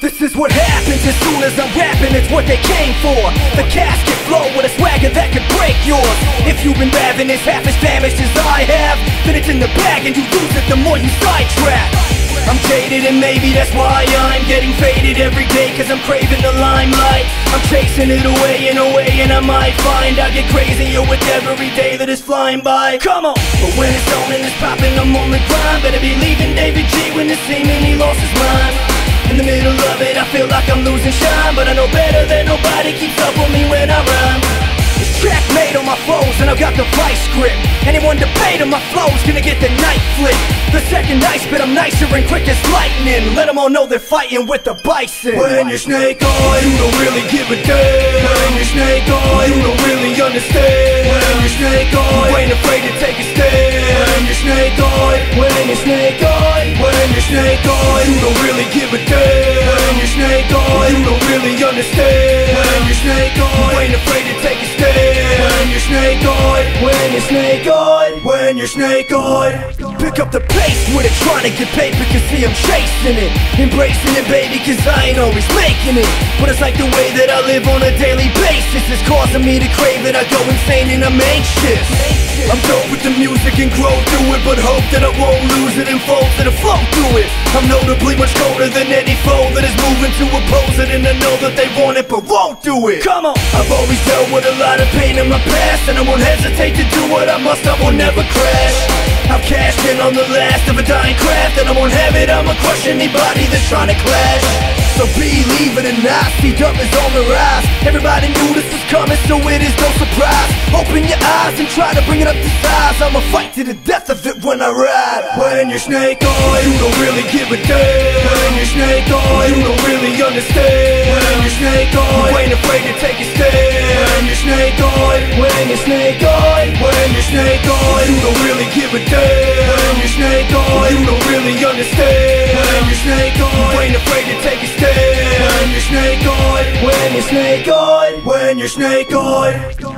This is what happens as soon as I'm rapping, it's what they came for. The casket flow with a swagger that could break yours. If you've been this half as damaged as I have, then it's in the bag and you lose it the more you sidetrack. I'm jaded and maybe that's why I'm getting faded every day Cause I'm craving the limelight I'm chasing it away and away and I might find I get crazier with every day that is flying by Come on! But when it's on and it's popping I'm on the grind Better be leaving David G when it's seeming he lost his mind In the middle of it I feel like I'm losing shine But I know better than nobody keeps up with me when I rhyme. This track made on my flows and I've got the vice grip Anyone debating my flows gonna get the night flip. The second I spit I'm nicer and quick as lightning. Let them all know they're fighting with the bison. When you're snake on, you don't really give a damn. When you're snake on, you don't really understand. When you're snake on, you ain't afraid to take don't really give a damn. When you're snake on, you don't really understand snake on, when you're snake on When you're snake on Pick up the pace with it, trying to get paper Cause see I'm chasing it. Embracing it baby cause I ain't always making it. But it's like the way that I live on a daily basis. Is causing me to crave it. I go insane and I'm anxious. I'm dope with the music and grow through it But hope that I won't lose it and fold to the flow through it. I'm notably much colder than any foe won't do it. Come on! I've always dealt with a lot of pain in my past And I won't hesitate to do what I must, I will never crash. I've cashed in on the last of a dying craft And I won't have it, I'ma crush anybody that's trying to clash. So believe it or not, speed up is on the rise. Everybody knew this was coming, so it is no surprise. Open your eyes and try to bring it up to size. I'ma fight to the death of it when I ride. When you're snake on, you don't really give a damn snake you don't really give a damn. When you're snake on, you don't really understand. When you're snake on, you ain't afraid to take a stand. When you're snake on, When you're snake on when you're snake on